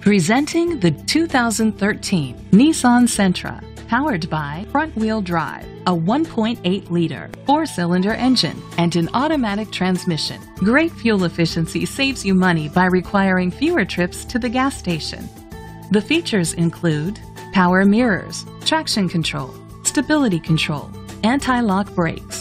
Presenting the 2013 Nissan Sentra, powered by front-wheel drive, a 1.8-liter four-cylinder engine, and an automatic transmission. Great fuel efficiency saves you money by requiring fewer trips to the gas station. The features include power mirrors, traction control, stability control, anti-lock brakes,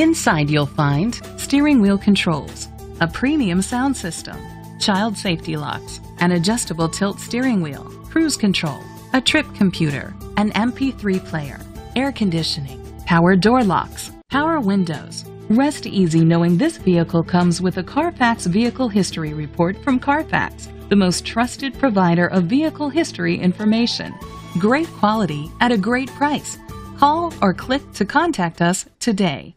Inside you'll find steering wheel controls, a premium sound system, child safety locks, an adjustable tilt steering wheel, cruise control, a trip computer, an MP3 player, air conditioning, power door locks, power windows. Rest easy knowing this vehicle comes with a Carfax Vehicle History Report from Carfax, the most trusted provider of vehicle history information. Great quality at a great price. Call or click to contact us today.